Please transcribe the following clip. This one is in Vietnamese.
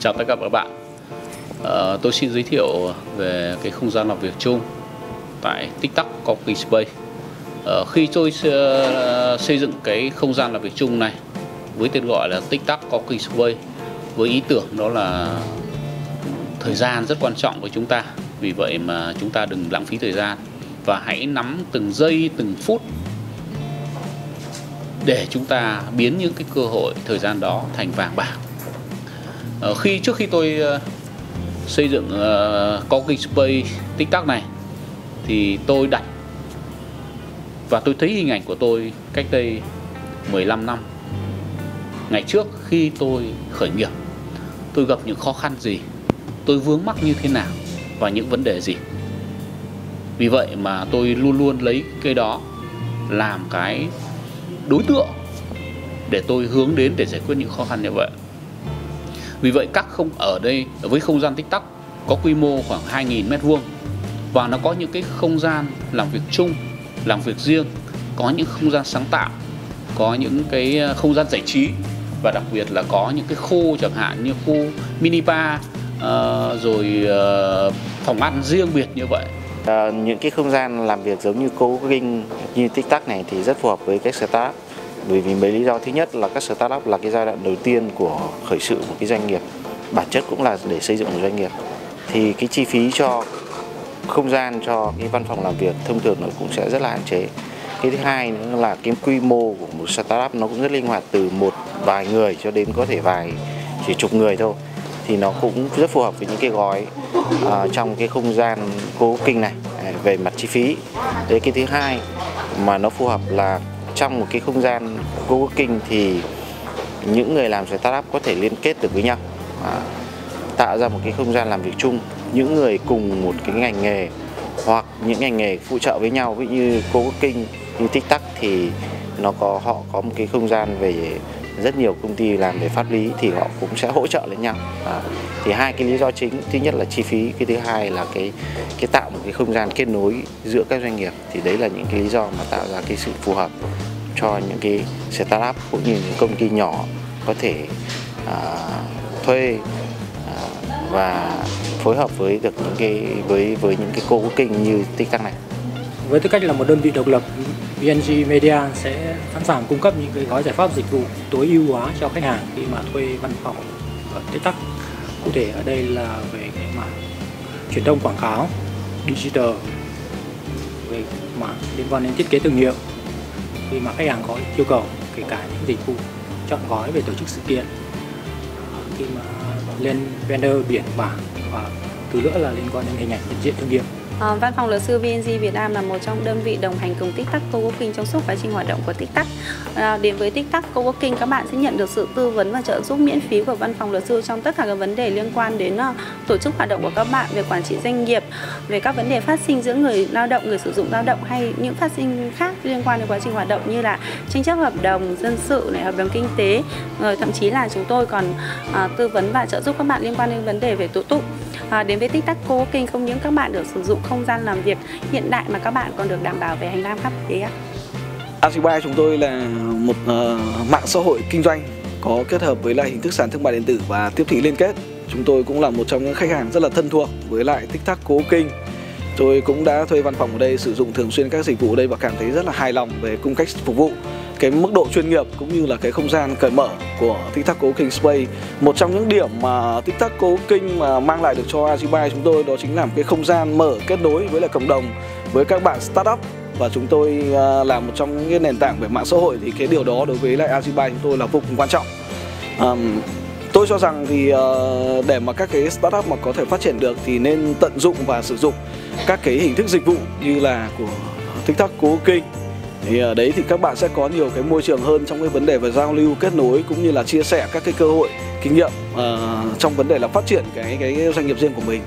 Chào tất cả các bạn. Ờ, tôi xin giới thiệu về cái không gian làm việc chung tại TikTok Coffee Space. À, khi tôi ờ, xây dựng cái không gian làm việc chung này với tên gọi là TikTok Coffee Space với ý tưởng đó là thời gian rất quan trọng với chúng ta. Vì vậy mà chúng ta đừng lãng phí thời gian và hãy nắm từng giây từng phút để chúng ta biến những cái cơ hội thời gian đó thành vàng bạc. Ờ, khi trước khi tôi ờ, xây dựng ờ, uh, Coffee Space TikTok này thì tôi đặt và tôi thấy hình ảnh của tôi cách đây 15 năm. Ngày trước khi tôi khởi nghiệp tôi gặp những khó khăn gì tôi vướng mắc như thế nào và những vấn đề gì. Vì vậy mà tôi luôn luôn lấy cái đó làm cái đối tượng để tôi hướng đến để giải quyết những khó khăn như vậy vì vậy các không ở đây với không gian TikTok có quy mô khoảng 2.000 mét vuông và nó có những cái không gian làm việc chung, làm việc riêng, có những không gian sáng tạo, có những cái ờ, không gian giải trí và đặc biệt là có những cái khu chẳng hạn như khu mini bar uh, rồi uh, phòng ăn riêng biệt như vậy. À, những cái không gian làm việc giống như co-working như TikTok này thì rất phù hợp với các startup bởi vì mấy lý do thứ nhất là các startup là cái giai đoạn đầu tiên của khởi sự một cái doanh nghiệp. Bản chất cũng là để xây dựng một doanh nghiệp. Thì cái chi phí cho không gian cho cái văn phòng làm việc thông thường nó cũng sẽ rất là hạn chế. Cái thứ hai nữa là cái quy mô của một startup nó cũng rất linh hoạt từ một vài người cho đến có thể vài chỉ chục người thôi. Thì nó cũng rất phù hợp với những cái gói uh, trong cái không gian cố kinh này à, về mặt chi phí. Đấy cái thứ hai mà nó phù hợp là trong một cái không gian co-working thì những người làm startup có thể liên kết được với nhau à, tạo ra một cái không gian làm việc chung. Những người cùng một cái ngành nghề hoặc những ngành nghề phụ trợ với nhau ví như co-working như TikTok thì nó có họ có một cái không gian về rất nhiều công ty làm về pháp lý thì họ cũng sẽ hỗ trợ lẫn nhau. À, thì hai cái lý do chính thứ nhất là chi phí cái thứ hai là cái cái tạo một cái không gian kết nối giữa các doanh nghiệp. Thì đấy là những cái lý do mà tạo ra cái sự phù hợp cho những cái startup cũng như những công ty nhỏ có thể à, thuê à, và phối hợp với được những cái với với những cái cô kinh như TikTok này. Với tư cách là một đơn vị độc lập, VNG Media sẽ sẵn sàng cung cấp những cái gói giải pháp dịch vụ tối ưu hóa cho khách hàng khi mà thuê văn phòng ở TikTok. Cụ thể ở đây là về cái mảng truyền thông quảng cáo, digital, về mảng liên quan đến thiết kế thương hiệu khi mà khách hàng có yêu cầu, kể cả những dịch vụ chọn gói về tổ chức sự kiện. Khi mà lên vendor biển bảng, và thứ nữa là liên quan đến hình ảnh nhận diện thương hiệu. À, văn phòng luật sư VNG Việt Nam là một trong đơn vị đồng hành cùng TikTok Coworking trong suốt quá trình hoạt động của TikTok. À, đến với TikTok Coworking các bạn sẽ nhận được sự tư vấn và trợ giúp miễn phí của văn phòng luật sư trong tất cả các vấn đề liên quan đến uh, tổ chức hoạt động của các bạn về quản trị doanh nghiệp, về các vấn đề phát sinh giữa người lao động, người sử dụng lao động hay những phát sinh khác liên quan đến quá trình hoạt động như là tranh chấp hợp đồng dân sự này, hợp đồng kinh tế, rồi thậm chí là chúng tôi còn uh, tư vấn và trợ giúp các bạn liên quan đến vấn đề về tố tụng. À, đến với TikTok kinh không những các bạn được sử dụng không gian làm việc hiện đại mà các bạn còn được đảm bảo về hành lang pháp lý. Azibai chúng tôi là một uh, mạng xã hội kinh doanh có kết hợp với lại hình thức sàn thương mại điện tử và tiếp thị liên kết. Chúng tôi cũng là một trong những khách hàng rất là thân thuộc với lại TikTok Cố Kinh. Tôi cũng đã thuê văn phòng ở đây sử dụng thường xuyên các dịch vụ ở đây và cảm thấy rất là hài lòng về cung cách phục vụ cái mức độ chuyên nghiệp cũng như là cái không gian cởi mở của TikTok Co-working Space. Một trong những điểm mà TikTok Co-working mà mang lại được cho Azibai chúng tôi đó chính là một cái không gian mở kết nối với lại cộng đồng với các bạn startup và chúng tôi à, là một trong những nền tảng về mạng xã hội thì cái điều đó đối với lại Azibai chúng tôi là vô cùng quan trọng. Um, tôi cho rằng thì uh, để mà các cái startup mà có thể phát triển được thì nên tận dụng và sử dụng các cái hình thức dịch vụ như là của TikTok Co-working thì ở đấy thì các bạn sẽ có nhiều cái môi trường hơn trong cái vấn đề về giao lưu kết nối cũng như là chia sẻ các cái cơ hội kinh nghiệm uh, trong vấn đề là phát triển cái cái doanh nghiệp riêng của mình.